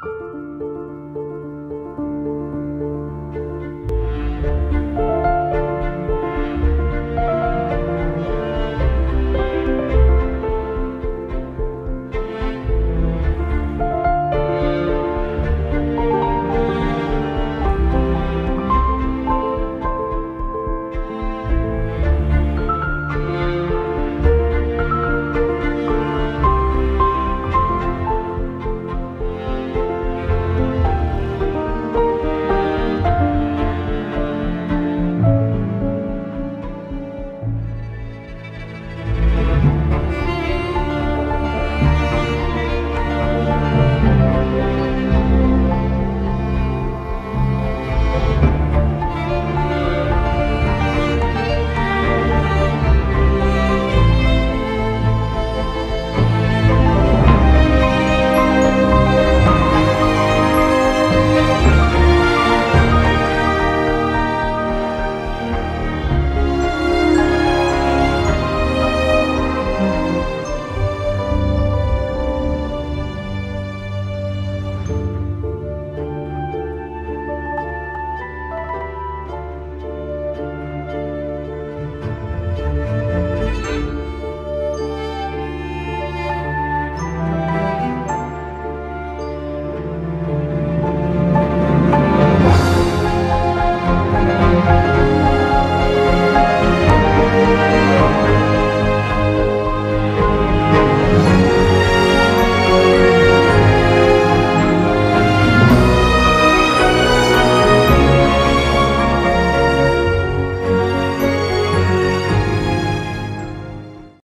Música